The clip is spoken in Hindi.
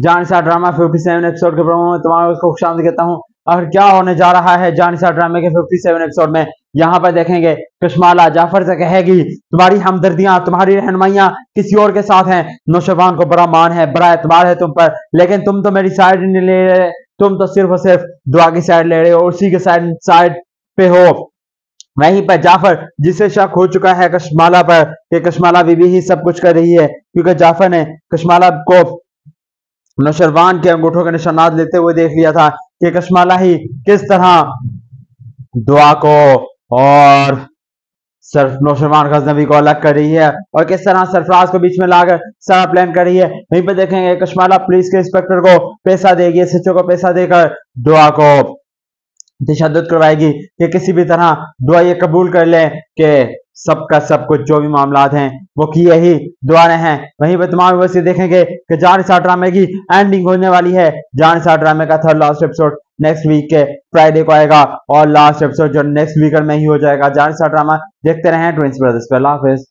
जानसा ड्रामा 57 एपिसोड के प्रोमो में तुम्हारा उसको खुश कहता हूँ। और क्या होने जा रहा है जानसा ड्रामे के 57 एपिसोड में? यहाँ पर देखेंगे कश्माला जाफ़र से कहेगी, तुम्हारी हमदर्दियाँ, तुम्हारी रहनुमाइयाँ किसी और के साथ हैं। नौशवान को बड़ा मान है, बड़ा एतबार है तुम पर। लेकिन तुम तो मेरी साइड नहीं ले रहे। तुम तो सिर्फ़ और सिर्फ़ दुआ की साइड ले रहे हो, उसी के साइड साइड पे हो। वहीं पर जाफ़र, जिसे शक हो चुका है कश्माला पर, कि कश्माला बीबी ही सब कुछ कर रही है। क्योंकि जाफ़र ने कश्माला को नौशरवान के अंगूठों के निशानात लेते हुए देख लिया था कि कश्माला ही किस तरह दुआ को और सर नौशरवान गजनबी को अलग कर रही है और किस तरह सरफराज को बीच में लाकर सारा प्लान कर रही है। वहीं पर देखेंगे कश्माला पुलिस के इंस्पेक्टर को पैसा देगी, एसएचओ को पैसा देकर दुआ को तशद करवाएगी कि किसी भी तरह दुआ ये कबूल कर ले कि सबका सब कुछ जो भी मामला हैं, वो किए ही द्वारे हैं। वहीं पर तमाम व्यवस्था देखेंगे कि जान सा ड्रामे की एंडिंग होने वाली है। जान सा ड्रामे का third last episode next week के फ्राइडे को आएगा और लास्ट एपिसोड जो नेक्स्ट वीक में ही हो जाएगा। जान सा ड्रामा देखते रहे ट्विंस ब्रदर्स पर हाफिज।